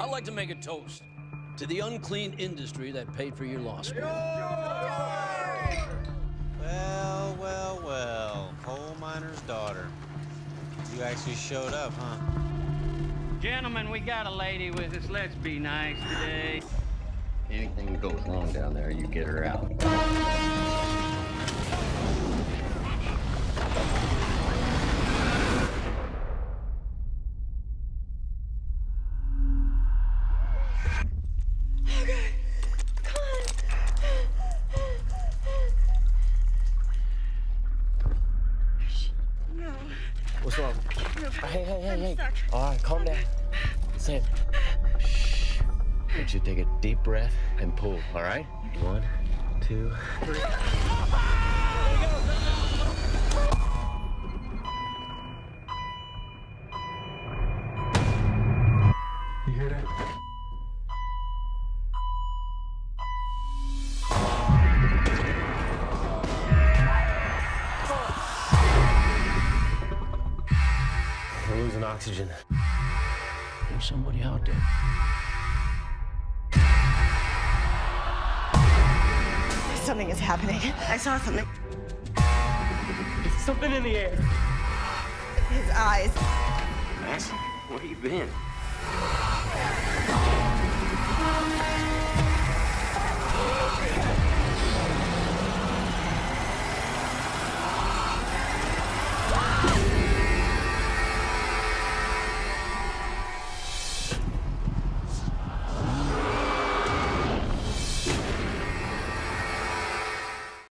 I'd like to make a toast to the unclean industry that paid for your law school. Well, well, well. Coal miner's daughter. You actually showed up, huh? Gentlemen, we got a lady with us. Let's be nice today. Anything that goes wrong down there, you get her out. What's wrong? Hey, hey, hey, hey. All right, calm down. Sam. Shh. I want you to take a deep breath and pull, all right? One, two, three. We're losing oxygen. There's somebody out there. Something is happening. I saw something. Something in the air. His eyes. Max, where you been?